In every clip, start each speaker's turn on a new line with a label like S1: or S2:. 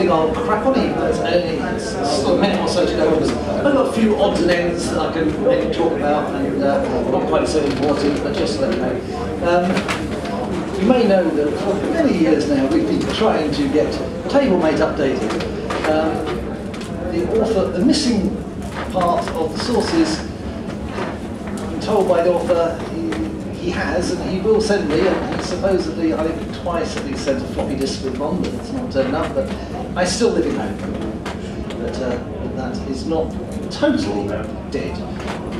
S1: think I'll crack on even though it's only a minute or so to go I've got a few odds and ends that I can maybe talk about and uh, not quite so important, but just let you know. Um, you may know that for many years now we've been trying to get TableMate updated. Um, the author, the missing part of the sources, I'm told by the author he, he has, and he will send me, and supposedly, I twice at least sent a floppy disk with one, but it's not turned up, but I still live in hope that uh, that is not totally dead.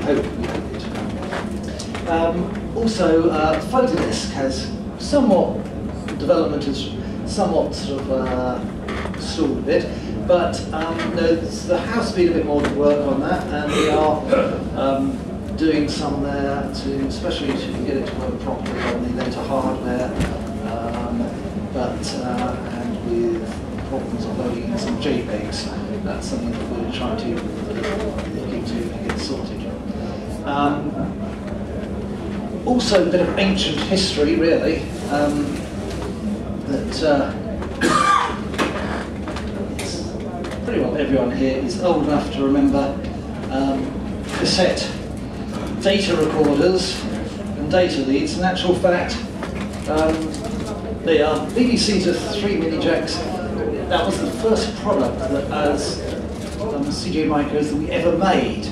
S1: Hopefully dead. Um, also, uh, PhotoDesk has somewhat, development has somewhat sort of uh, stalled a bit, but um, no, there has been a bit more to work on that, and we are um, doing some there to, especially if to get it to work properly on the later hardware, but uh, and with problems of loading in some JPEGs. That's something that we're trying to look into and get sorted. Um, also, a bit of ancient history, really. Um, that. Uh, pretty well everyone here is old enough to remember um, cassette data recorders and data leads. In actual fact, um, they are BBC to 3 mini jacks. That was the first product that as um, CJE Micros that we ever made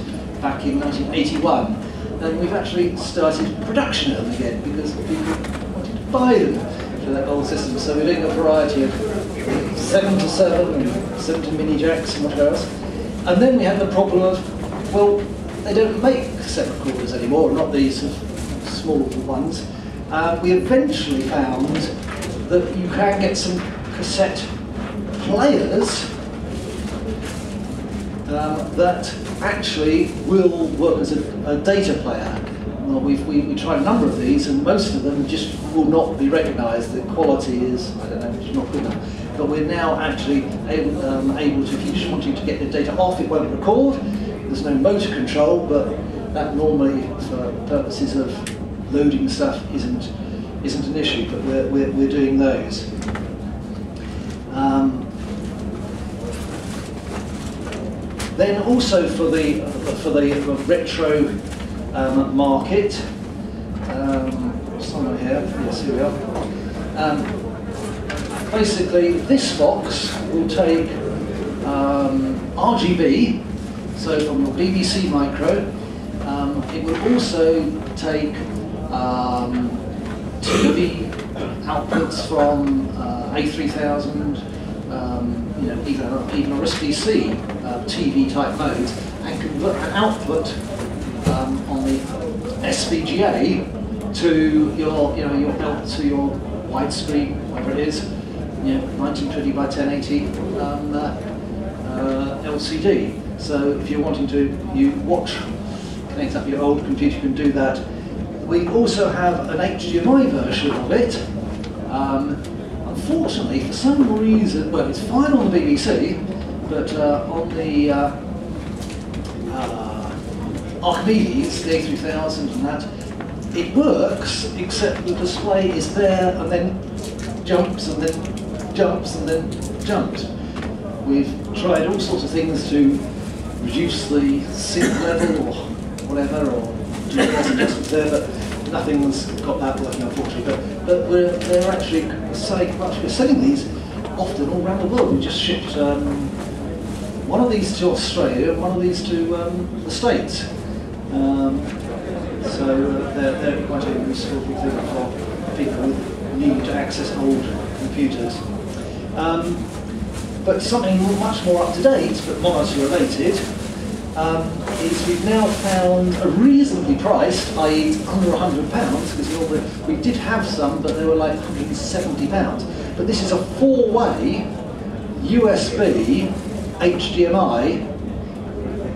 S1: back in 1981. And we've actually started production of them again because people wanted to buy them for that old system. So we're doing a variety of 7 to 7 and 7 to mini jacks and whatever else. And then we had the problem of, well, they don't make cassette recorders anymore, not these small ones. Uh, we eventually found that you can get some cassette players um, that actually will work as a, a data player. Well, we've, we, we tried a number of these, and most of them just will not be recognised. The quality is, I don't know, it's not good enough but we're now actually able, um, able to, if you just wanting to get the data off, it won't record. There's no motor control, but that normally, for purposes of loading stuff, isn't isn't an issue. But we're we're, we're doing those. Um, then also for the for the, retro um, market, um, somewhere here. Yes, here we are. Um, basically this box will take um, RGB, so from your BBC micro. Um, it will also take um, TV outputs from uh, A3000, um, you know, even, even a Risc PC uh, TV type modes, and convert an output um, on the SVGA to your, you know, your to your widescreen, whatever it is, you know, 1920 by 1080 um, uh, uh, LCD. So if you're wanting to you watch, connect up your old computer, you can do that. We also have an HDMI version of it. Um, unfortunately, for some reason, well, it's fine on the BBC, but uh, on the uh, uh, Archimedes, the A3000 and that, it works, except the display is there and then jumps and then jumps and then jumps. We've tried all sorts of things to reduce the sync level or whatever, or there, but nothing's got that working unfortunately. But, but we're, they're actually selling, we're selling these often all around the world. We just shipped um, one of these to Australia and one of these to um, the States. Um, so uh, they're, they're quite a useful thing for people who need to access old computers. Um, but something much more up to date, but monitor related, um, is we've now found a reasonably priced, i.e. under £100, because we did have some, but they were like £170. But this is a four-way USB HDMI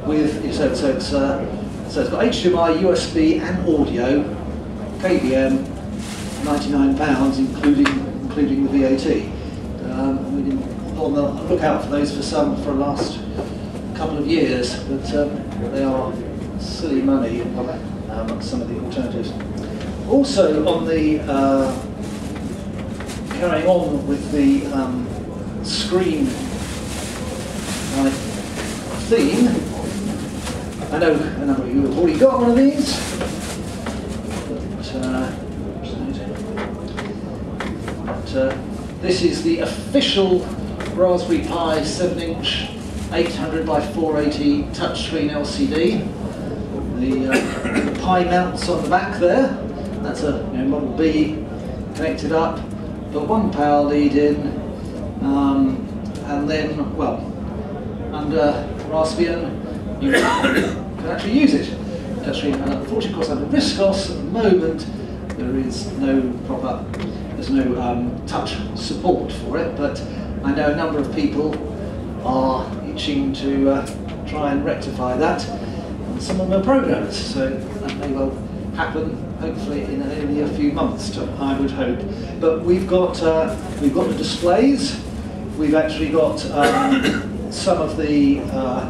S1: with, so, so, it's, uh, so it's got HDMI, USB and audio, KVM, £99, including, including the VAT. Um, been on the lookout for those for some for last couple of years, but um, they are silly money, um, some of the alternatives. Also on the, uh, carrying on with the um, screen theme. I know a number of you have already got one of these. But, uh, but uh, this is the official Raspberry Pi 7-inch 800 by 480 touchscreen LCD. The, uh, mounts on the back there. That's a you know, Model B connected up. Got one power lead in, um, and then, well, under Raspbian, you can actually use it. Touchscreen. And unfortunately, of course, under Riscos at the moment, there is no proper, there's no um, touch support for it, but I know a number of people are itching to uh, try and rectify that. And some of them programs. so that may well happen hopefully in only a few months, I would hope. But we've got uh, we've got the displays. We've actually got um, some of the uh,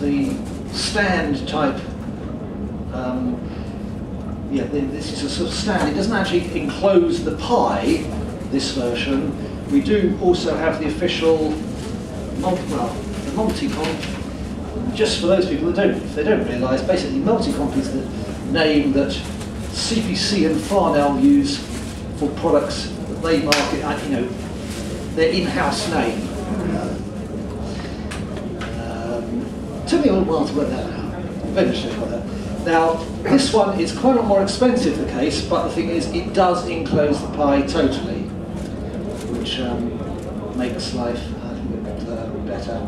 S1: the stand type. Um, yeah, this is a sort of stand. It doesn't actually enclose the Pi. This version. We do also have the official, well, the Multicomp just for those people that don't, they don't realise, basically Multicomp is the name that CPC and Farnell use for products that they market, uh, you know, their in-house name. Um, took me a little while to work that out. Eventually got that. Now, this one is quite a lot more expensive, the case, but the thing is, it does enclose the Pi totally, which um, makes life a little bit uh, better.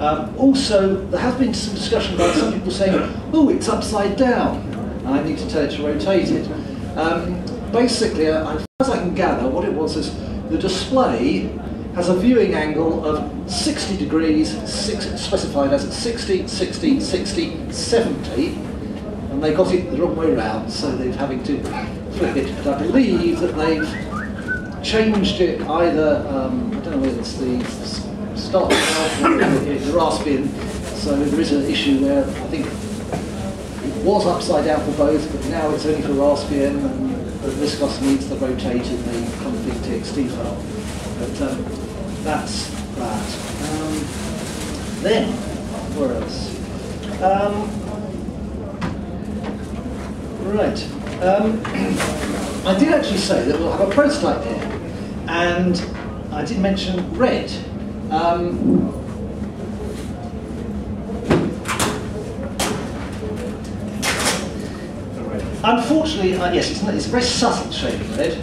S1: Um, also, there has been some discussion about some people saying, oh, it's upside down. I need to tell it to rotate it. Um, basically, uh, as I can gather, what it was is the display has a viewing angle of 60 degrees, six, specified as 60, 60, 60, 70, and they got it the wrong way round, so they're having to flip it. But I believe that they've changed it either, um, I don't know whether it's the or the Raspbian, so there is an issue where I think it was upside down for both, but now it's only for Raspbian, and the Riscos needs to rotate in the config txt file. But um, that's that. Um, then, where else? Um, right. Um, I did actually say that we'll have a prototype here, and I did mention red. Um, Unfortunately, uh, yes, it's, it's a very subtle shade of red.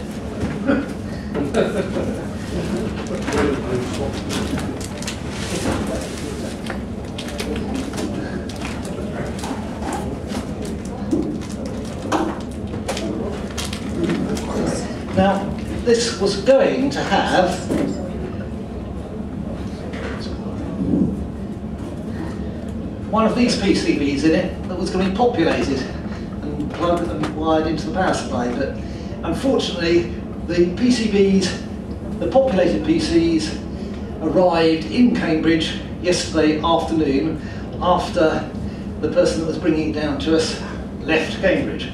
S1: now, this was going to have one of these PCBs in it that was going to be populated and plugged and wired into the power supply. But unfortunately, the PCBs, the populated PCs, arrived in Cambridge yesterday afternoon after the person that was bringing it down to us left Cambridge.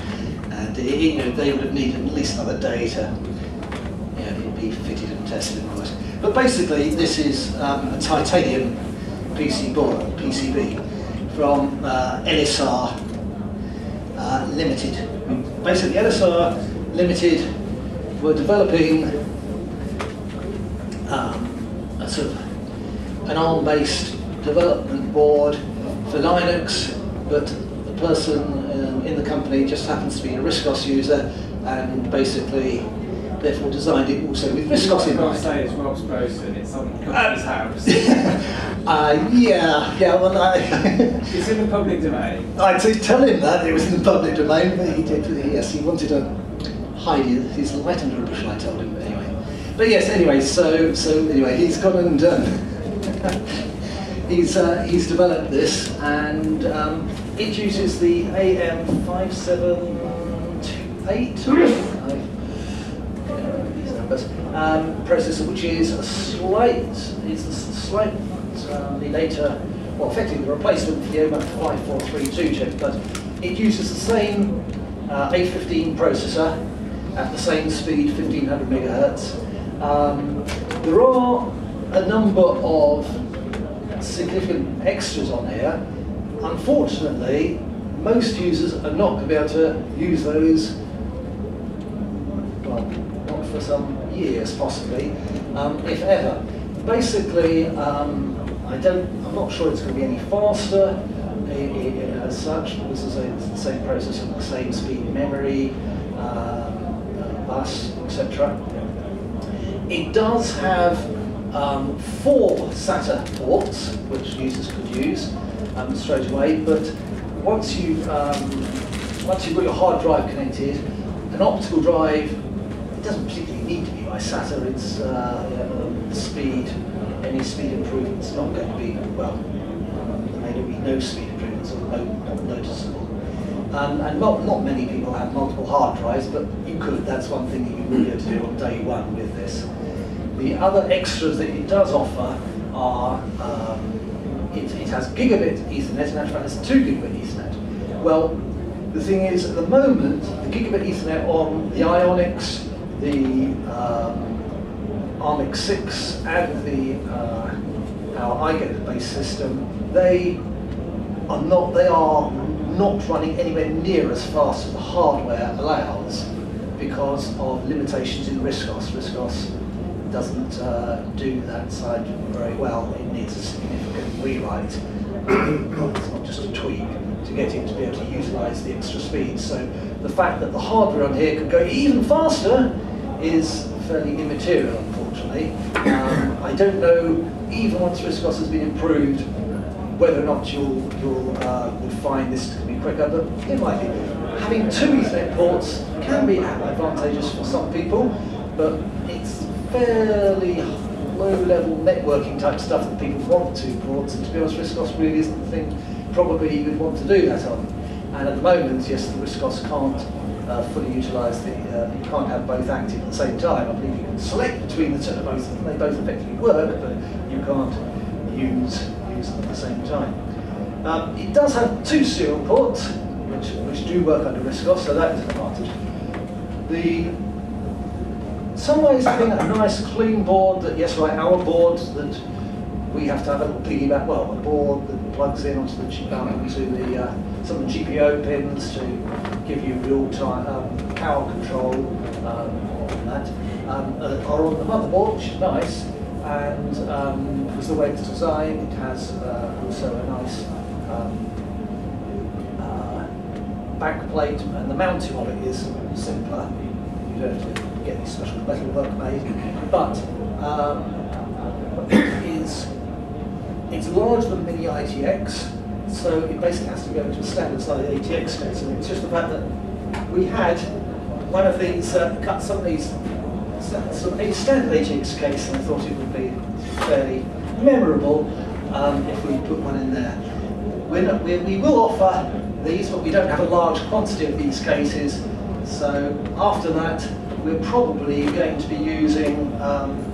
S1: And you know, they would have needed at least another day to you know, be fitted and tested and all that. But basically, this is um, a titanium PC board, PCB from uh, Elesar uh, Limited. Basically, Elesar Limited were developing um, a sort of an ARM-based development board for Linux, but the person um, in the company just happens to be a Riscos user and basically therefore designed it also with Riscos in mind.
S2: say it's well spoken, it's on Customer's house.
S1: uh, yeah, yeah, well I...
S2: it's in the public domain.
S1: I did tell him that, it was in the public domain, but he did, yes, he wanted to hide his light under a bushel, I told him, anyway. But yes, anyway, so, so anyway, he's gone and um, he's, uh, he's developed this, and um, it uses the AM5728, um, processor, which is a slight, is a slight, um, the later, well, effectively the replacement for the OMAP 5432 chip, but it uses the same uh, A15 processor at the same speed, 1500 megahertz. Um, there are a number of significant extras on here. Unfortunately, most users are not going to be able to use those, well, not for some years possibly, um, if ever. Basically, um, I don't, I'm not sure it's going to be any faster i- as such. A, it's the same processor, the same speed memory, um, uh, bus, etc. It does have um, four SATA ports, which users could use um, straight away. But once you um, once you've got your hard drive connected, an optical drive it doesn't particularly need to be by SATA. It's uh, the speed, any speed improvements not going to be well. There may be no speed improvements or no, not noticeable. Um, and not, not many people have multiple hard drives, but you could. That's one thing that you will be able to do on day one with this. The other extras that it does offer are, um, it, it has gigabit Ethernet, in actual fact it's 2 gigabit Ethernet. Well, the thing is, at the moment, the gigabit Ethernet on the Iyonix, the um, ARMX6 and the uh, our IGEP based system, they are not they are not running anywhere near as fast as the hardware allows because of limitations in RISCOS. RISCOS doesn't uh, do that side very well. It needs a significant rewrite. it's not just a tweak to get it to be able to utilise the extra speed. So the fact that the hardware on here could go even faster is fairly immaterial, unfortunately. Um, I don't know, even once RISCOS has been improved, whether or not you'll, you'll uh, would find this to be quicker, but it might be. Having two Ethernet ports can be advantageous for some people, but it's fairly low-level networking type stuff that people want two ports, and to be honest, RISCOS really isn't the thing probably you would want to do that on. And at the moment, yes, the RISCOS can't uh, fully utilise the, uh, you can't have both active at the same time. I believe you can select between the two both, they both effectively work, but you can't use, use them at the same time. Um, it does have two serial ports, which, which do work under RISCOS, so that is an advantage. The in some ways having a nice clean board that, yes, right, our board that we have to have a little piggyback, well, a board that plugs in onto the, um, onto the uh, some of the GPO pins to give you real-time um, power control um, on that, um, uh, are on the motherboard, which is nice, and um, because the way it's designed, it has uh, also a nice um, uh, back plate, and the mounting of it is simpler. You don't have to get these special metal work made, but um, it is it's larger than mini ITX, so it basically has to go into a standard size ATX case. And it's just the fact that we had one of these uh, cut some of these some standard ATX case, and I thought it would be fairly memorable um, if we put one in there. We're not, we, we will offer these, but we don't have a large quantity of these cases. So after that, we're probably going to be using um,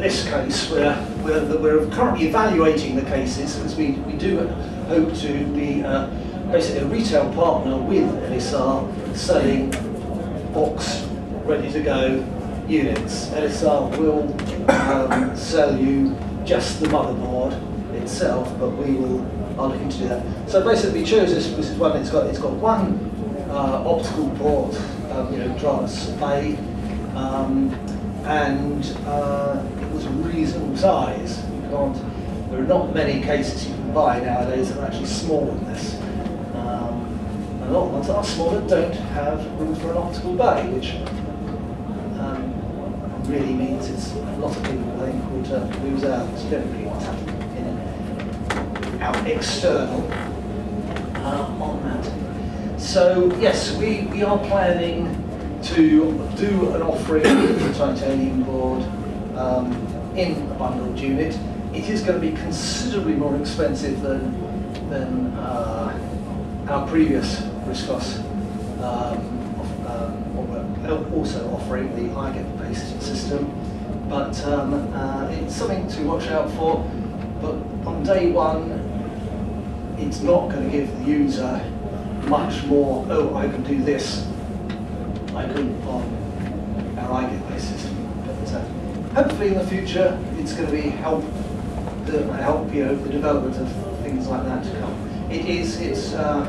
S1: this case where we're, we're currently evaluating the cases because we, we do hope to be uh, basically a retail partner with Elesar selling box ready to go units. Elesar will um, sell you just the motherboard itself, but we will are looking to do that. So basically, we chose this. This is one. It's got it's got one uh, optical port, um, you know, display, um, and uh, it was a reasonable size. You can't. There are not many cases you can buy nowadays that are actually smaller than this. Um, and a lot of ones that are smaller don't have room for an optical bay, which um, really means it's a lot of people think would lose out generally what's happening in our external uh, on that. So yes, we, we are planning to do an offering of the titanium board um, in a bundled unit. It is going to be considerably more expensive than than uh, our previous Riscos um, um, also offering the IGEP-based system. But um, uh, it's something to watch out for. But on day one, it's not going to give the user much more, oh, I can do this, I couldn't on our system. But uh, hopefully in the future it's going to be help the, help you know the development of things like that to come. It is it's uh,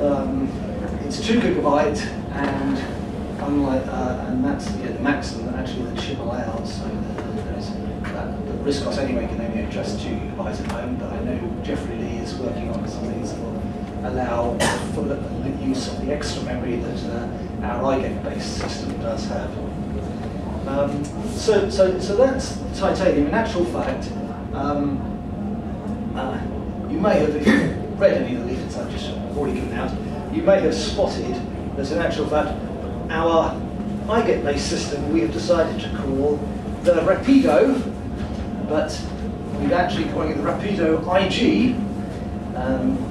S1: um, it's two gigabyte and unlike uh, and that's the maximum that actually the chip allows. So there's that, the RISC-OS anyway can only address two gigabytes at home, but I know Jeffrey Lee is working on some things that will allow full use of the extra memory that uh, our IGEP-based system does have. Um, so, so, so that's titanium. In actual fact, um, uh, you may have, if you've read any of the leaflets I've just already given out, you may have spotted that in actual fact, our IGEP-based system we have decided to call the Rapido, but we're actually calling it the Rapido IG. Um,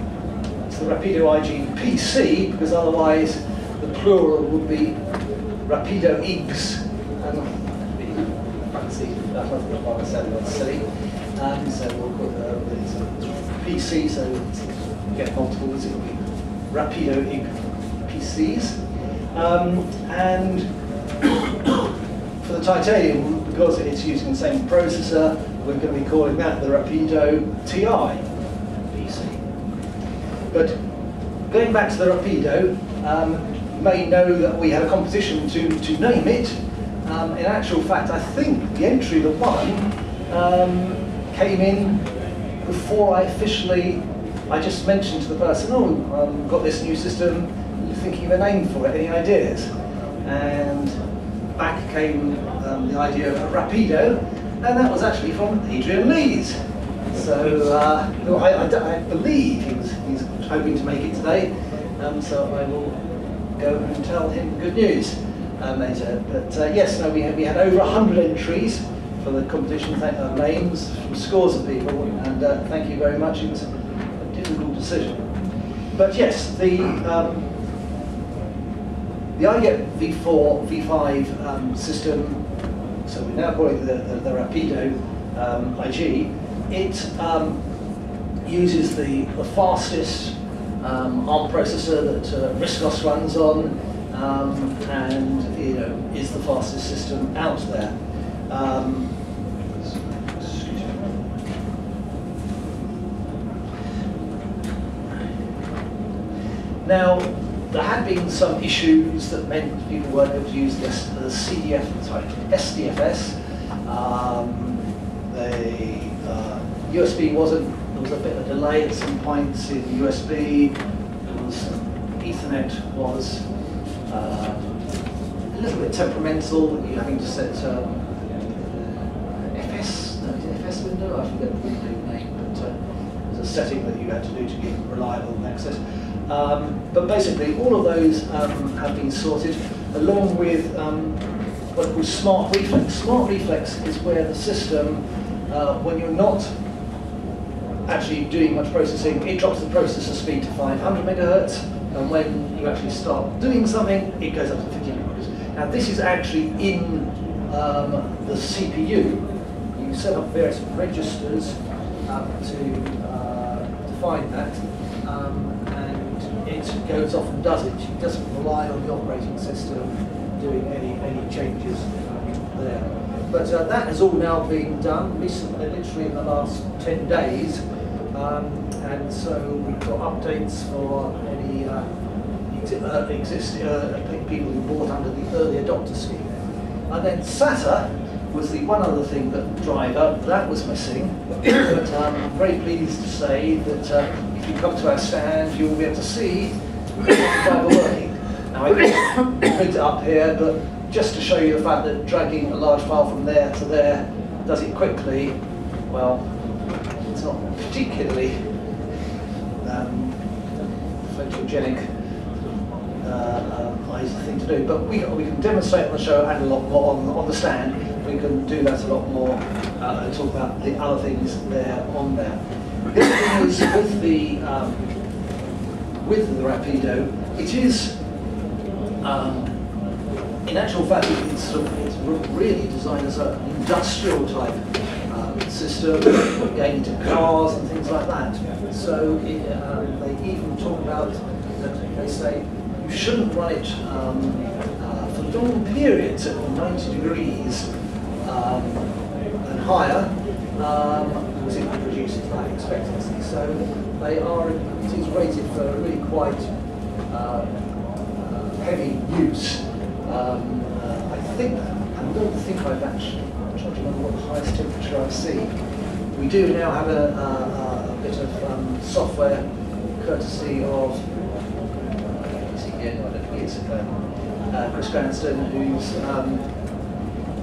S1: the Rapido IG PC, because otherwise the plural would be Rapido IGs. And fancy, that wasn't what I said, was silly. Um, so we'll it uh, it's a PC, so get multiples, it'll be Rapido IG PCs. Um, and for the titanium, because it's using the same processor, we're going to be calling that the Rapido TI. But going back to the Rapido, um, you may know that we had a competition to, to name it. Um, in actual fact, I think the entry that won um, came in before I officially, I just mentioned to the person, oh, um, got this new system, thinking of a name for it, any ideas? And back came um, the idea of a Rapido, and that was actually from Adrian Lees. So uh, I, I, I, believe he was, hoping to make it today, um, so I will go and tell him good news uh, later. But uh, yes, no, we had, we had over 100 entries for the competition uh, names from scores of people, and uh, thank you very much. It was a difficult decision. But yes, the um, the IGEP V4, V5 um, system, so we now call it the, the, the Rapido um, IG, it um, uses the, the fastest um, ARM processor that uh, RISC-OS runs on, um, and you know is the fastest system out there. Um, now, there had been some issues that meant people weren't able to use this the CDF, sorry, SDFS. Um, the uh, USB wasn't, there was a bit of delay at some points in USB. There was, Ethernet was uh, a little bit temperamental, you're having to set um, FS, no, FS window? I forget the window name, but uh, there's a setting that you had to do to get reliable access. Um, but basically, all of those um, have been sorted, along with um, what called smart reflex. Smart reflex is where the system, uh, when you're not actually doing much processing, it drops the processor speed to 500 megahertz, and when you actually start doing something, it goes up to 50 megahertz. Now, this is actually in um, the CPU. You set up various registers to uh, define that. Um, it goes off and does it. It doesn't rely on the operating system doing any, any changes um, there. But uh, that has all now been done recently, literally in the last 10 days. Um, and so we've got updates for any uh, uh, existing uh, people who bought under the early adopter scheme. And then SATA was the one other thing that driver that was missing. but um, I'm very pleased to say that uh, if you come to our stand, you will be able to see driver working. Now I print it up here, but just to show you the fact that dragging a large file from there to there does it quickly, well, not particularly um, photogenic uh, um, thing to do. But we, we can demonstrate on the show and a lot more on, on the stand. We can do that a lot more uh, and talk about the other things there on there. Thing is with the um, with the Rapido, it is um, in actual fact it's, it's really designed as an industrial type system, going into cars and things like that. So it, um, they even talk about that they say you shouldn't run it um, uh, for long periods at 90 degrees um, and higher, um, was it produces life expectancy. So they are, it is rated for really quite uh, uh, heavy use. Um, uh, I think, I don't think I've actually, Remember what the highest temperature I've seen. We do now have a, a, a bit of um, software courtesy of, I again, I don't think it's um, uh, Chris Gransden, who's um,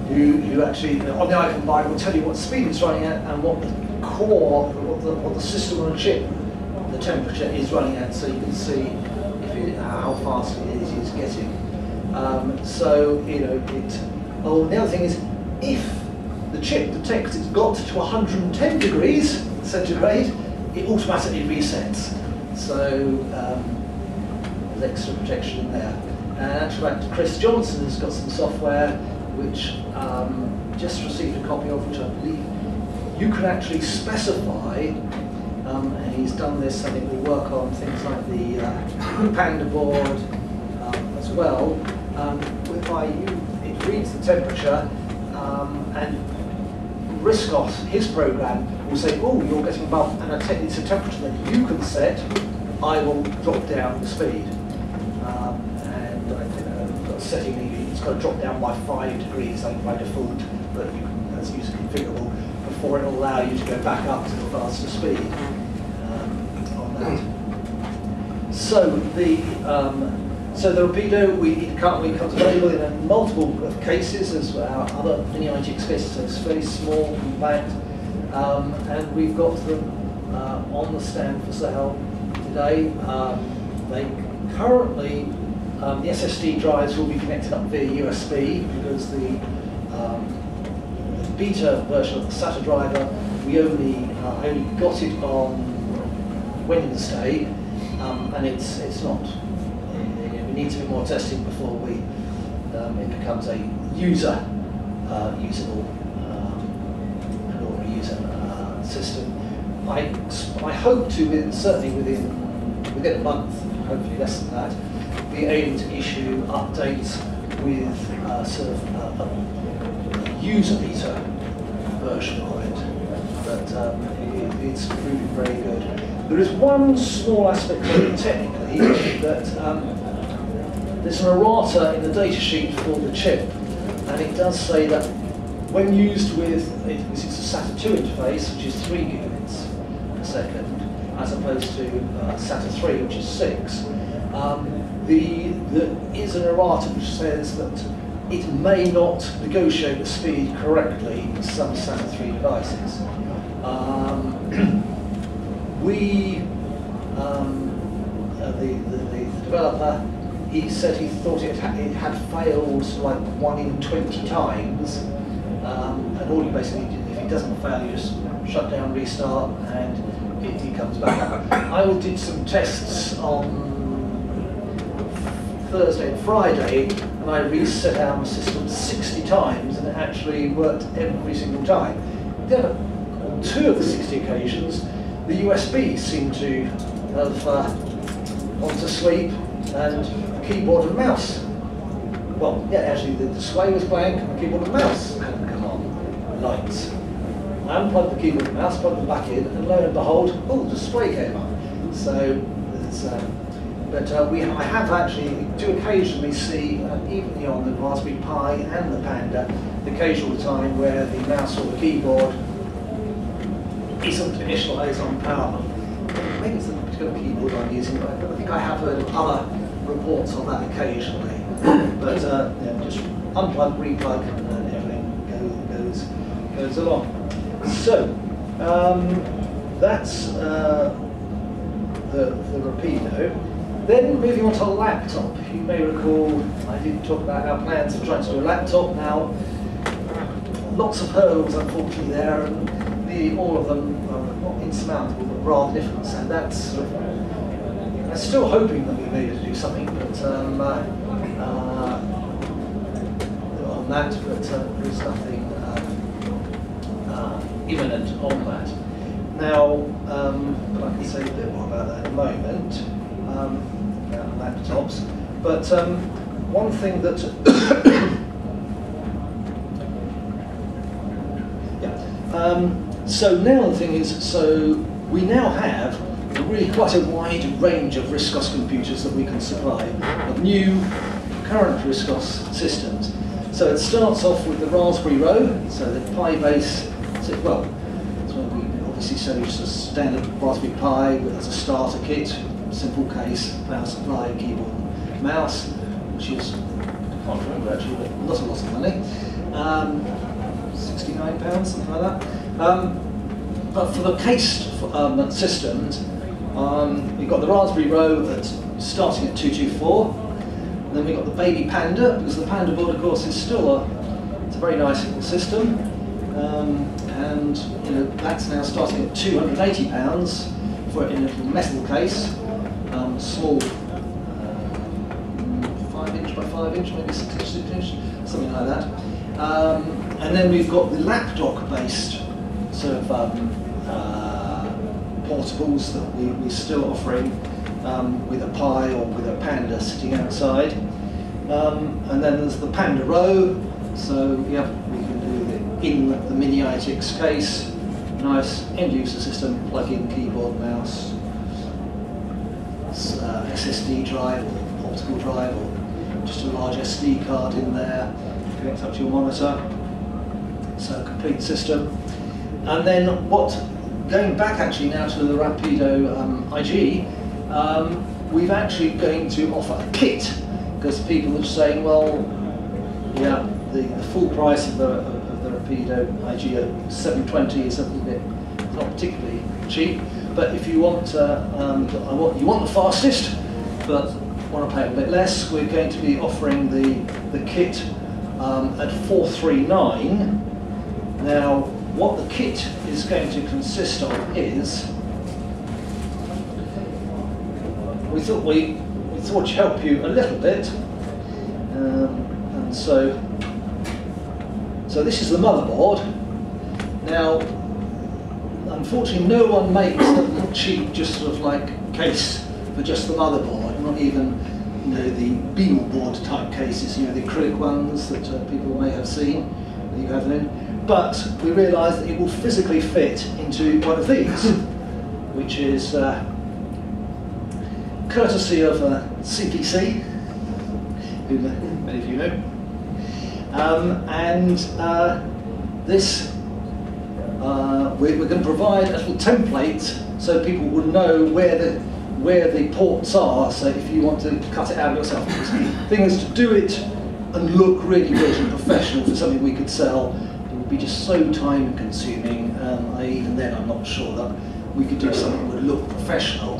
S1: who, who actually on the icon bar will tell you what speed it's running at and what the core, what the, what the system on a chip, the temperature is running at, so you can see it, how fast it is, getting. Um, so you know it. Oh, the other thing is, if chip detects it's got to 110 degrees centigrade, it automatically resets. So um, there's extra protection in there. And actually, Chris Johnson has got some software which um, just received a copy of, which I believe you can actually specify, um, and he's done this, and it will work on things like the uh, Panda board um, as well, um, whereby you, it reads the temperature um, and Riscos, his program, will say, oh, you're getting above, and it's a temperature that you can set, I will drop down the speed. Um, and uh, got a setting, it's got to drop down by five degrees like by default, but you can, that's user configurable before it will allow you to go back up to the faster speed um, on that. So the um, so the Rapido, we it currently comes available in multiple cases as our other mini ITX cases. So it's very small, compact, um, and we've got them uh, on the stand for sale today. Um, they currently um, the SSD drives will be connected up via USB because the, um, the beta version of the SATA driver we only uh, only got it on Wednesday, um, and it's it's not need to be more testing before we um, it becomes a user uh, usable um, and ordinary user uh, system. I, I hope to, within, certainly within within a month, hopefully less than that, be able to issue updates with uh, sort of uh, a user beta version of it. But um, it, it's proving very good. There is one small aspect technically that um, there's an errata in the datasheet for the chip, and it does say that when used with, it's a SATA 2 interface, which is 3 gigabits per second, as opposed to uh, SATA 3, which is 6, um, the, there is an errata which says that it may not negotiate the speed correctly in some SATA 3 devices. Um, we, um, uh, the, the, the developer he said he thought it had, it had failed like one in 20 times. Um, and all you basically do, if it doesn't fail, you just shut down, restart, and it, it comes back up. I did some tests on Thursday and Friday, and I reset our system 60 times, and it actually worked every single time. Then on two of the 60 occasions, the USB seemed to have uh, gone to sleep, and keyboard and mouse. Well, yeah, actually the display was blank the keyboard and mouse hadn't come on. Lights. I unplugged the keyboard and mouse, plugged them back in, and lo and behold, oh, the display came up. So, uh, but uh, we, I have actually, do occasionally see, uh, even on the Raspberry Pi and the Panda, the occasional time where the mouse or the keyboard isn't initialized on power. Maybe it's the particular keyboard I'm using, but I think I have heard of other reports on that occasionally. but uh, yeah, just unplug, replug, and then everything goes, goes along. So, um, that's uh, the, the Rapido. Then moving on to laptop. You may recall I did talk about our plans for trying to do a laptop now. Lots of hurdles, unfortunately, there, and the, all of them are not insurmountable, but rather different. So that's sort of Still hoping that we may able to do something, but um, uh, uh, on that, but uh, there's nothing uh, uh, imminent on that. Now, um, I can say a bit more about that in a moment, um, laptops. But um, one thing that yeah. Um, so now the thing is, so we now have really quite a wide range of RISCOS computers that we can supply of new current RISCOS systems. So it starts off with the Raspberry Ro, so the Pi base, so, well, so we obviously show just a standard Raspberry Pi as a starter kit, simple case, power supply, keyboard, mouse, which is, I can't remember actually, but not a lot of money. Um, £69, something like that. Um, but for the case um, systems, um, we've got the Raspberry Ro that's starting at 224. And then we've got the Baby Panda, because the Panda board, of course, is still a, it's a very nice little system. Um, and you know that's now starting at 280 pounds for it in a metal case, um, small, uh, five inch by five inch, maybe six inch, six inch, something like that. Um, and then we've got the lapdog based sort of um, uh, portables that we, we're still offering um, with a Pi or with a Panda sitting outside. Um, and then there's the Panda Ro, so yeah, we can do it in the Mini ITX case, nice end user system, plug-in keyboard, mouse, uh, SSD drive or portable drive or just a large SD card in there, connect up to your monitor. So complete system. And then what, going back actually now to the Rapido um, IG, um, we've actually going to offer a kit because people are saying, well, yeah, the, the full price of the, of the Rapido IG 720 is a little bit not particularly cheap. But if you want, uh, um, you want the fastest, but want to pay a bit less, we're going to be offering the the kit um, at 439. Now, what the kit is going to consist of is we thought we, we thought to help you a little bit. Um, and so, so this is the motherboard. Now, unfortunately, no one makes a cheap, just sort of like case for just the motherboard, not even you know the Beagleboard type cases, you know the acrylic ones that uh, people may have seen that you have in. But we realised that it will physically fit into one of these, which is uh, courtesy of uh, CPC, who many of you know. Um, and uh, this, uh, we're, we're, going to provide a little template so people will know where the where the ports are. So if you want to cut it out yourself, the thing is to do it and look really good and professional for something we could sell. Be just so time consuming. Um, I, even then, I'm not sure that we could do something that would look professional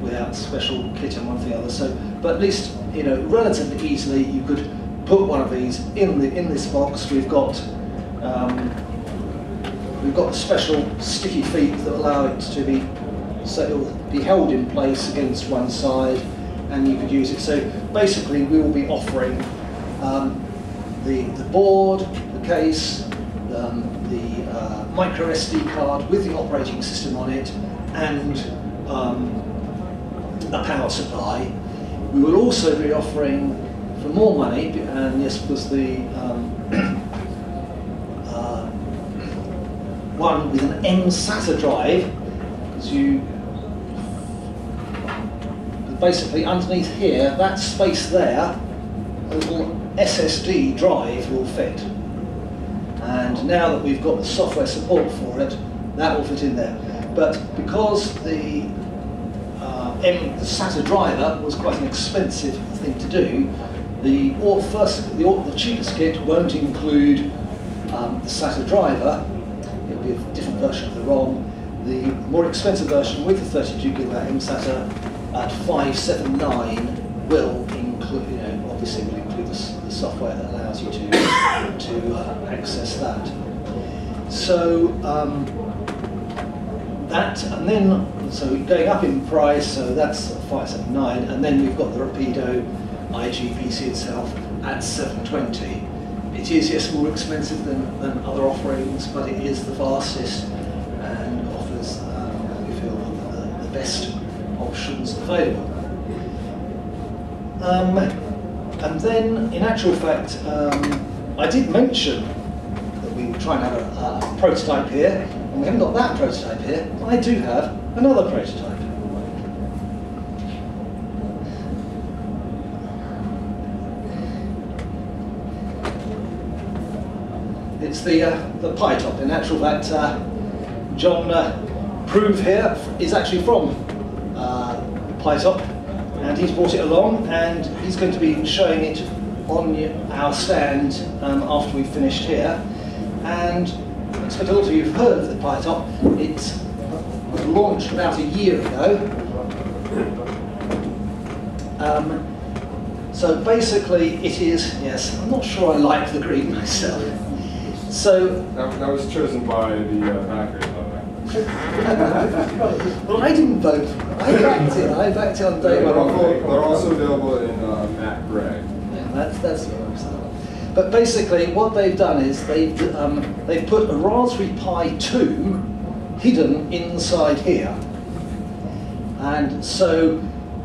S1: without special kit and one thing or the other. So, but at least you know, relatively easily, you could put one of these in the in this box. We've got um, we've got special sticky feet that allow it to be so it will be held in place against one side, and you could use it. So basically, we will be offering um, the the board, case, um, the uh, micro SD card with the operating system on it, and um, a power supply. We will also be offering, for more money, and this was the um, uh, one with an mSATA drive, because you basically underneath here, that space there, a little SSD drive will fit. And now that we've got the software support for it, that will fit in there. But because the M, the SATA driver was quite an expensive thing to do. The or first, the, the cheapest kit won't include um, the SATA driver. It'll be a different version of the ROM. The more expensive version with the 32 gigabyte mSATA at 579 will include, you know, obviously include the, the software that allows you to to uh, access that. So. Um, that, and then, so going up in price, so that's 579, and then we've got the Rapido IGPC itself at 720. It is, yes, more expensive than, than other offerings, but it is the fastest and offers, um, we feel, the, the, best options available. Um, and then, in actual fact, um, I did mention that we were trying to have a, a prototype here, and we haven't got that prototype here. I do have another prototype. It's the uh, the pi-top. In actual fact, uh, John uh, Prove here is actually from uh, pi-top, and he's brought it along, and he's going to be showing it on our stand um, after we've finished here. And I expect a lot of you have heard of the pi-top. It was launched about a year ago. Um, so basically, it is yes. I'm not sure I like the green myself. So
S3: That, that was chosen by the uh, backers.
S1: Well, I didn't vote. I backed it. I backed it on day
S3: They're also, they're also available in uh, matte gray.
S1: Yeah, that's that's the side. But basically, what they've done is they've um, they've put a Raspberry Pi 2 hidden inside here, and so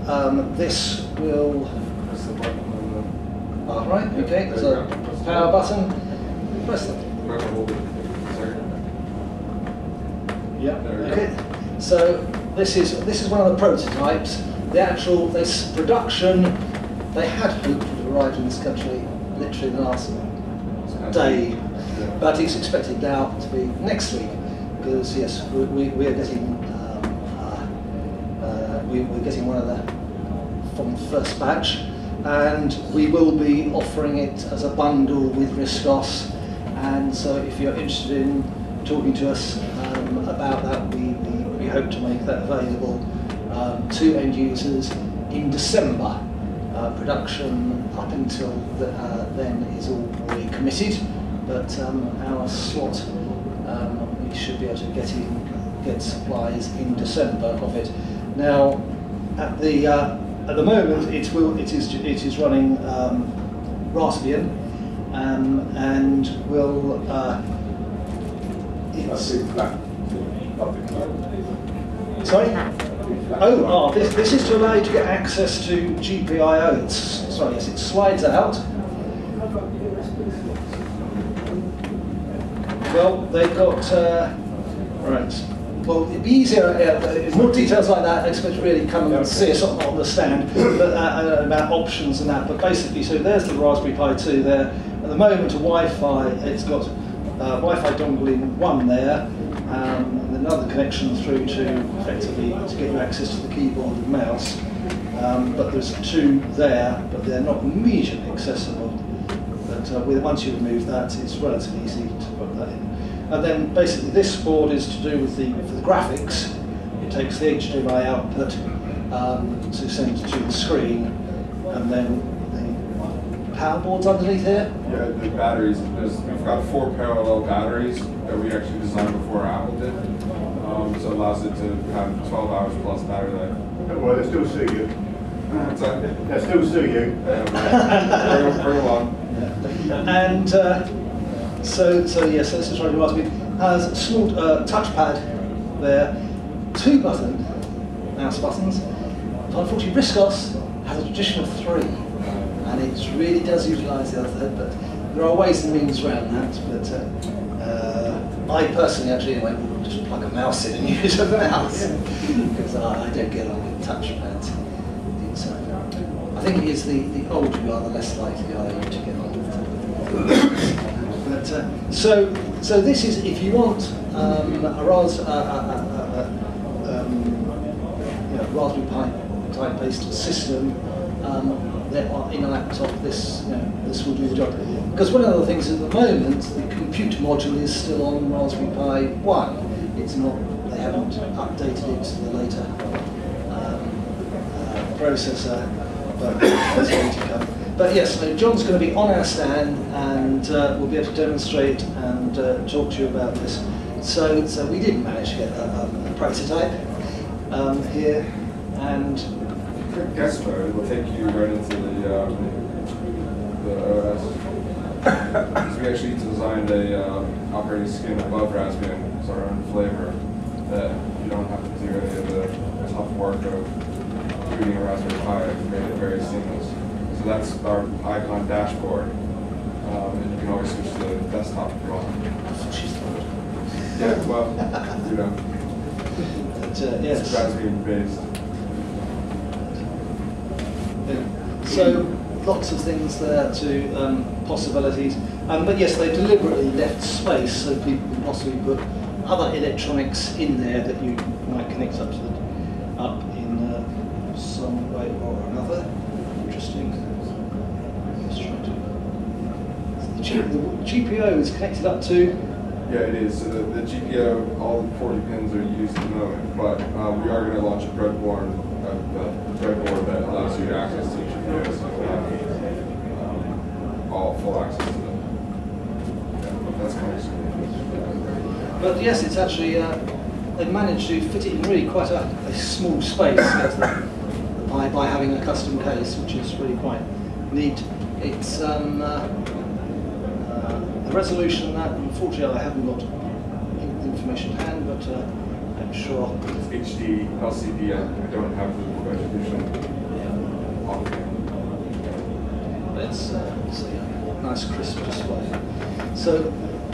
S1: um, this will.
S3: Press the button on
S1: All right. Okay. There's a power button. Press it.
S3: the. Remember, hold it. Second.
S1: Yeah.
S3: There we go.
S1: Okay. So this is this is one of the prototypes. The actual this production they had hoped would arrive in this country literally the last day, but it's expected now to be next week because yes, we, we, we are getting um, uh, uh, we, we're getting one of the from the first batch, and we will be offering it as a bundle with RISC OS. And so, if you're interested in talking to us um, about that, we, we, we hope to make that available um, to end users in December. Uh, production up until the, uh, then is all already committed, but um, our slot um, we should be able to get in, get supplies in December of it. Now, at the uh, at the moment, it will it is it is running um, Raspbian, um, and will uh, it's
S3: big flat. Up the
S1: sorry. Oh, oh this, this is to allow you to get access to GPIO. It's, sorry, yes, it slides out. Well, they've got, uh, right, well, it'd be easier, uh, more details like that, I expect to really come and see us on, on the stand, but, uh, uh, about options and that, but basically, so there's the Raspberry Pi 2 there. At the moment, a Wi-Fi, it's got uh, Wi-Fi dongle in one there, um, and another connection through to effectively to get you access to the keyboard and mouse. Um, but there's two there, but they're not immediately accessible. But uh, with, once you remove that, it's relatively easy to put that in. And then basically this board is to do with the, for the graphics. It takes the HDMI output um, to send it to the screen, and then the power board's underneath here.
S3: Yeah, the batteries, there's, we've got four parallel batteries that we actually designed before Apple did. Um, so it allows it to have 12 hours plus battery life.
S4: Well, they still sue you.
S3: What's?
S4: They still sue you.
S3: Yeah, bring, bring them on.
S1: And uh, so, so yes, this is Roger Raspberry. Has a small uh, touchpad there, two button mouse buttons. But unfortunately, RISC OS has a traditional three, and it really does utilise the other. But there are ways and means around that. But uh, uh, I personally actually anyway will just plug a mouse in and use a mouse because I, I don't get on with touchpads. I think it is the, the older you are, the less likely are you to get on with it. But, uh, so, so this is, if you want um, a Ras, uh, uh, um, you know, Raspberry Pi type-based system, um, that in a laptop, this, you know, this will do the job. Because one of the things at the moment, the compute module is still on Raspberry Pi 1. It's not, they haven't updated it to the later um, uh, processor, but that's going to come. But yes, so John's going to be on our stand and uh, we'll be able to demonstrate and uh, talk to you about this. So, so we did manage to get a, a prototype um, here and
S3: Quick guess mode will take you right into the, um, the OS. Because we actually designed a um, operating scheme above Raspbian, it's our own flavor, that you don't have to do any of the tough work of booting a Raspberry Pi. It made it very seamless. So that's our icon dashboard. Um, and you can always switch to the desktop if you want. Yeah, well, you know,
S1: But, uh,
S3: it's
S1: yes.
S3: Raspberry based.
S1: Yeah. So lots of things there to um, possibilities. Um, but yes, they deliberately left space so people can possibly put other electronics in there that you might connect up to the, up in uh, some way or another. Interesting. The, G, the GPIO is connected up to.
S3: Yeah, it is. So the, the GPIO, all the 40 pins are used at the moment, but um, we are going to launch a breadboard, uh, uh, breadboard that allows you to access the GPIO, so we'll have um, all full access to them. But that's.
S1: But yes, it's actually, uh, they've managed to fit it in really quite a, a small space by, by having a custom case, which is really quite neat. It's um, uh, uh, a resolution that, unfortunately, I haven't got information to hand, but uh, I'm sure.
S3: It's HD, LCD, I I don't have the resolution
S1: But it's, uh, it's a nice crisp display. So,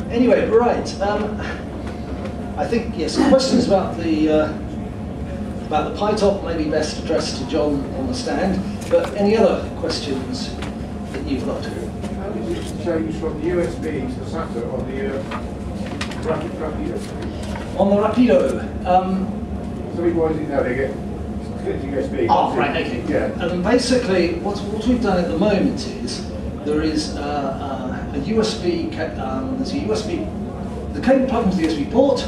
S1: anyway, right. Um, I think yes. Questions about the uh, about the pi-top may be best addressed to John on the stand. But any other questions that you've got?
S5: How does it change from the USB to the SATA on the uh, Rapid Rapido?
S1: On the Rapido. Um,
S5: So why is it now they get connected USB?
S1: Oh, right, okay.
S5: Yeah.
S1: Um, basically, what, what we've done at the moment is there is uh, uh, a USB, ca- um, there's a USB, the cable plugs into the USB port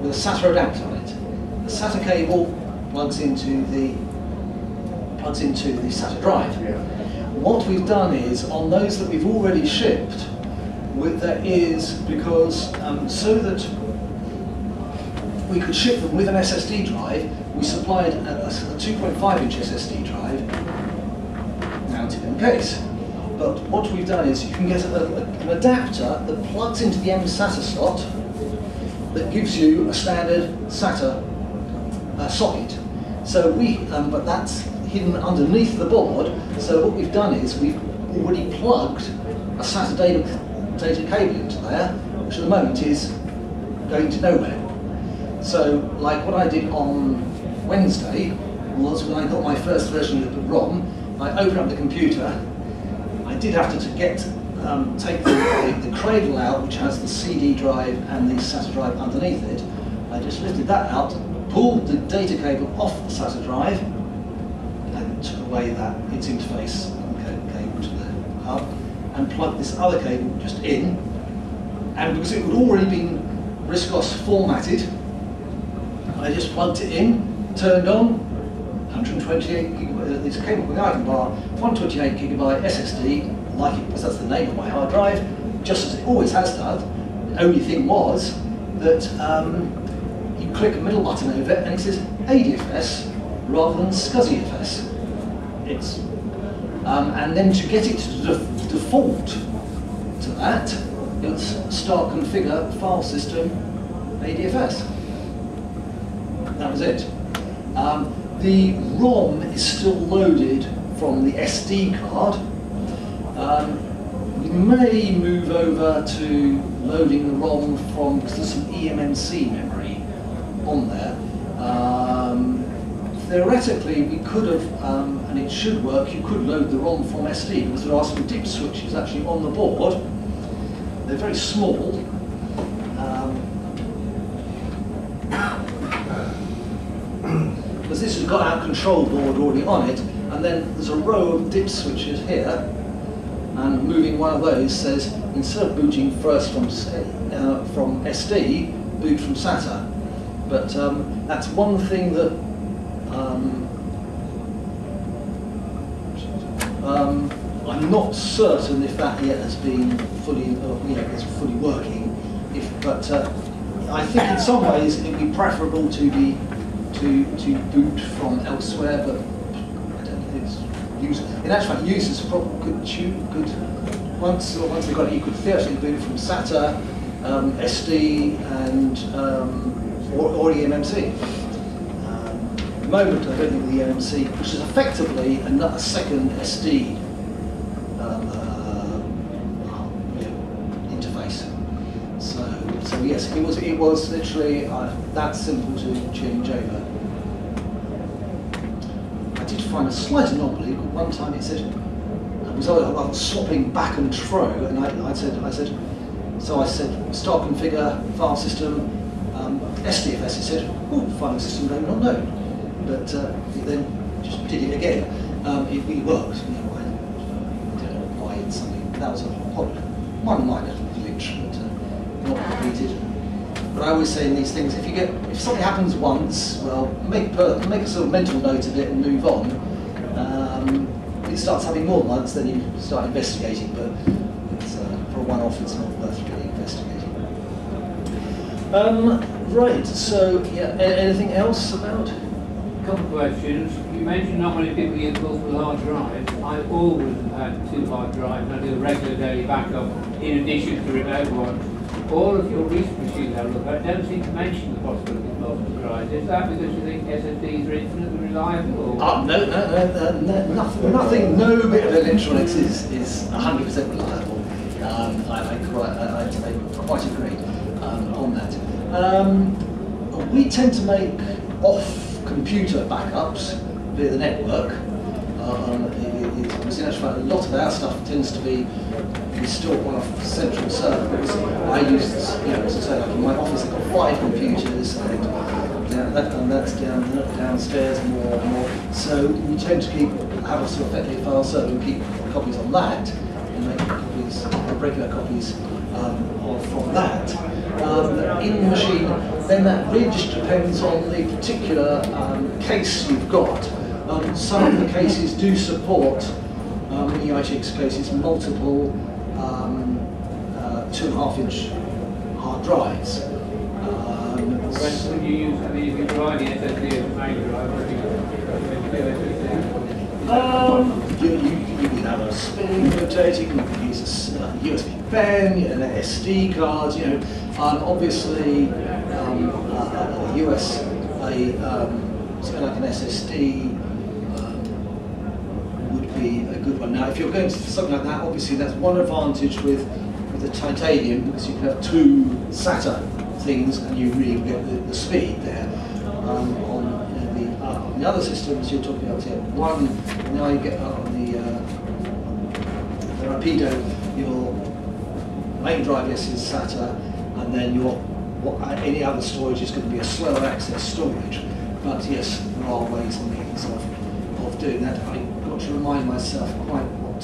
S1: with a SATA adapter on it. The SATA cable plugs into the plugs into the SATA drive.
S5: Yeah.
S1: What we've done is on those that we've already shipped, with there is because um, so that we could ship them with an SSD drive, we supplied a, a 2.5 inch SSD drive mounted in case. But what we've done is you can get a, a- an adapter that plugs into the M SATA slot that gives you a standard SATA uh, socket. So we, um, but that's hidden underneath the board. So what we've done is we've already plugged a SATA data, data cable into there, which at the moment is going to nowhere. So, like what I did on Wednesday was when I got my first version of the ROM, I opened up the computer. I did have to, get um, take the, the, the cradle out, which has the CD drive and the SATA drive underneath it. I just lifted that out, pulled the data cable off the SATA drive, and took away that its interface cable to the hub, and plugged this other cable just in. And because it had already been RISC OS formatted, I just plugged it in, turned on, 128 gigabyte, uh, this cable with item bar, 128 gigabyte SSD, like it because that's the name of my hard drive, just as it always has done. The only thing was that um, you click a middle button over it and it says ADFS rather than SCSIFS. It's, um, and then to get it to def- default to that, it's start configure file system ADFS. That was it. Um, the ROM is still loaded from the SD card. Um, we may move over to loading the ROM from, because there's some eMMC memory on there. Um, theoretically, we could have, um, and it should work, you could load the ROM from SD because there are some DIP switches actually on the board. They're very small. Um, because this has got our control board already on it, and then there's a row of dip switches here, and moving one of those says, instead of booting first from, uh, from SD, boot from SATA. But um, that's one thing that um, um, I'm not certain if that yet has been fully, uh, you know, is fully working. If, but uh, I think in some ways it would be preferable to be to to boot from elsewhere. But I don't think it's user. In actual fact, use users probably could choose, could once or once they got it, you could theoretically boot from SATA, um, SD, and um, or, or eMMC. Um, at the moment, I don't think the eMMC, which is effectively another second SD um, uh, interface. So, so yes, it was it was literally uh, that simple to change over. Find a slight anomaly. but One time it said I was swapping back and fro, and I, I said I said so I said start configure file system um, SDFS. It said oh file system name not known, but uh, it then just did it again. Um, it really worked. You know, I don't know why it's something that was a odd, one minor glitch, but uh, not repeated. But I always say in these things, if you get if something happens once, well, make per, make a sort of mental note of it and move on. Um, it starts having more once, then you start investigating. But uh, for a one-off, it's not worth really investigating. Um, right. So, yeah. anything else about?
S6: A Couple of questions. You mentioned not many people use multiple hard drives. I always have two hard drives. I do a regular daily backup in addition to remote ones. All of your recent machines I look at don't seem to mention the possibility of multiple drives. Is that because you think SSDs are infinitely reliable? Or?
S1: Oh, no, no, no, no, no, nothing, nothing, no bit of electronics is, is 100% reliable. Um, I, I, I quite agree um, on that. Um, we tend to make off-computer backups via the network. Um, it, it, it's, in actual fact, a lot of our stuff tends to be we stored on a central servers. I use, you know, say, like in my office, I've got five computers, and down, that, and that's down downstairs more and more. So we tend to keep have a sort of effectively file server and keep copies on that, and make copies, regular copies um, of, from that. Um, in the machine, then that really just depends on the particular um, case you've got. Um, some of the cases do support um, EITX cases multiple um, uh, two and a half inch hard drives. Um,
S6: When would you use, I mean, if you provide the SSD as a main drive, you
S1: Um, you, you, you can have a spinning rotator, you can use a s- uh, USB pen, an SD card, you know. Um, obviously, um, a, a US, a, um, something like an SSD would be a good one. Now, if you're going to something like that, obviously that's one advantage with, with the titanium, because you can have two SATA things and you really get the, the speed there. Um, on you know, the, uh, the other systems, you're talking about here, one, now you get uh, on the, uh, the Rapido, your main drive yes is SATA, and then your what, uh, any other storage is going to be a slower access storage. But yes, there are ways and means of, of doing that. Got to remind myself quite what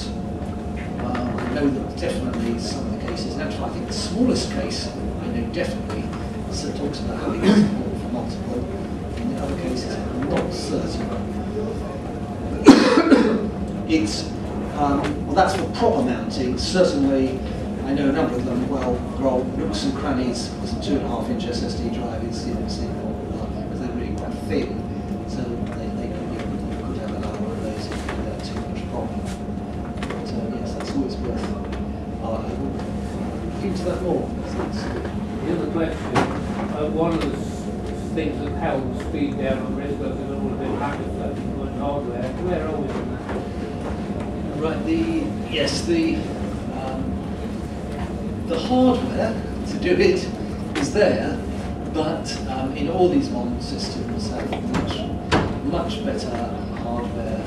S1: uh, I know that definitely some of the cases, and actually I think the smallest case I know definitely so talks about having support for multiple. In the other cases, I'm not certain. it's um, well, that's for proper mounting. Certainly, I know a number of them. Well, roll nooks and crannies with a two and a half inch SSD drive is you know, because they're really quite thin, so they, they could, you could have another one of those if you had too much problem. So yes, that's always worth. Uh, I will look into that more. So it's-
S6: The other question, uh, one of the things that held speed down on Risco is all a bit rapid flooding on hardware. Where are we on that?
S1: Right, the, yes, the, um, the hardware to do it is there, but um, in all these modern systems have much, much better hardware.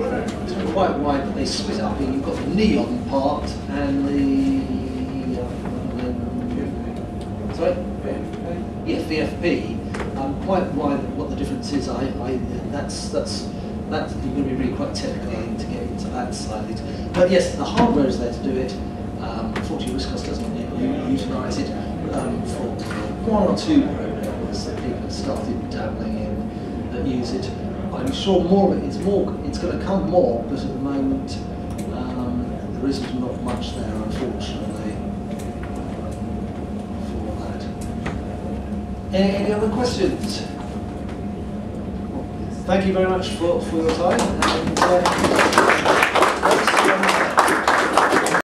S1: Uh, it's quite wide, but they split up. in- You've got the neon part and the, uh, sorry? Yeah, VFP. Quite wide what the difference is. I, I that's that's that's you're going to be really quite technical I to get into that slightly. But yes, the hardware is there to do it. Um, unfortunately, RISC OS doesn't utilise it um, for one or two programs that people have started dabbling in that use it. I'm sure more of it. It's more. It's going to come more, but at the moment um, there isn't not much there, unfortunately. For that. Any, any other questions? Thank you very much for, for your time.